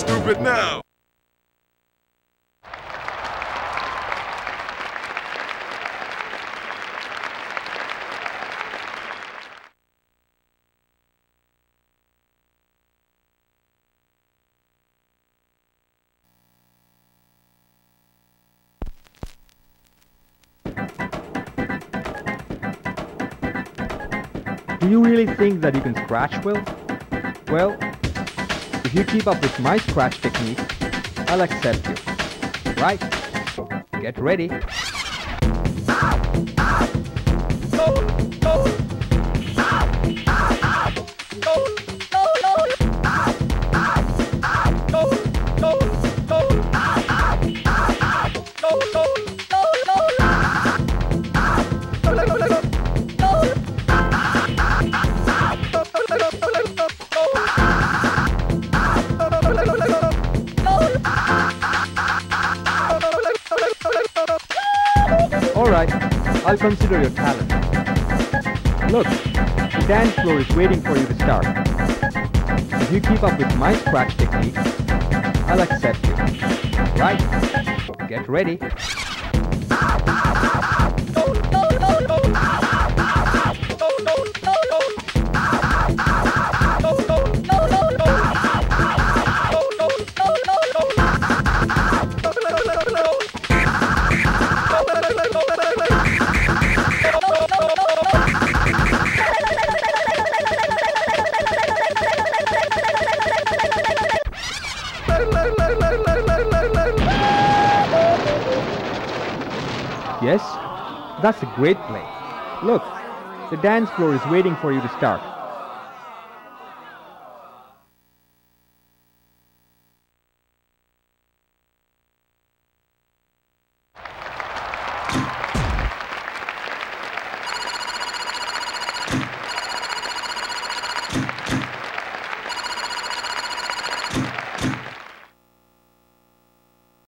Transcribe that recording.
stupid now. Do you really think that you can scratch well? Well, if you keep up with my scratch technique, I'll accept you. Right? Get ready. Oh, oh, oh. Alright, I'll consider your talent. Look, the dance floor is waiting for you to start. If you keep up with my scratch technique, I'll accept you. Right? Get ready. Yes, that's a great play. Look, the dance floor is waiting for you to start.